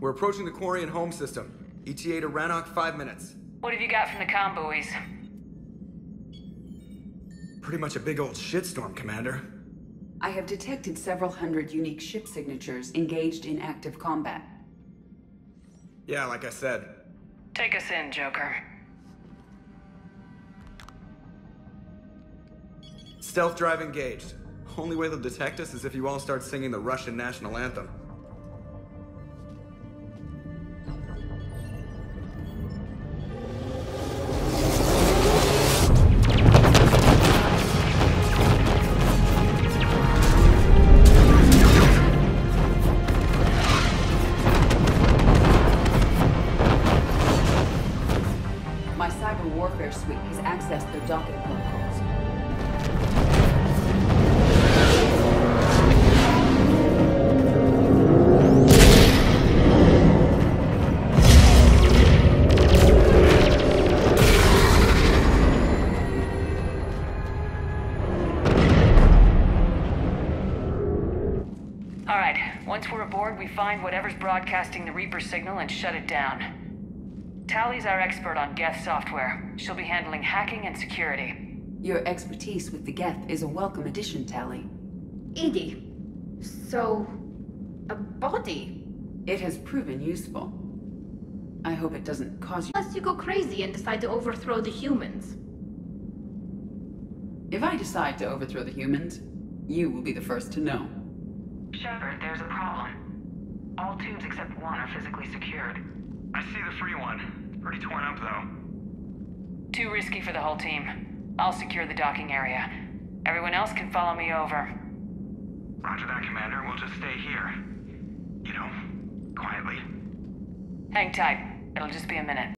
We're approaching the Quarian home system. ETA to Rannoch, five minutes. What have you got from the comm buoys? Pretty much a big old shitstorm, Commander. I have detected several hundred unique ship signatures engaged in active combat. Yeah, like I said. Take us in, Joker. Stealth drive engaged. Only way they'll detect us is if you all start singing the Russian national anthem. Suite has accessed their protocols. Alright, once we're aboard, we find whatever's broadcasting the Reaper signal and shut it down. Tali's our expert on Geth software. She'll be handling hacking and security. Your expertise with the Geth is a welcome addition, Tali. EDI. So. a body? It has proven useful. I hope it doesn't cause you. Unless you go crazy and decide to overthrow the humans. If I decide to overthrow the humans, you will be the first to know. Shepard, there's a problem. All tubes except one are physically secured. I see the free one. It's pretty torn up, though. Too risky for the whole team. I'll secure the docking area. Everyone else can follow me over. Roger that, Commander. We'll just stay here. You know, quietly. Hang tight. It'll just be a minute.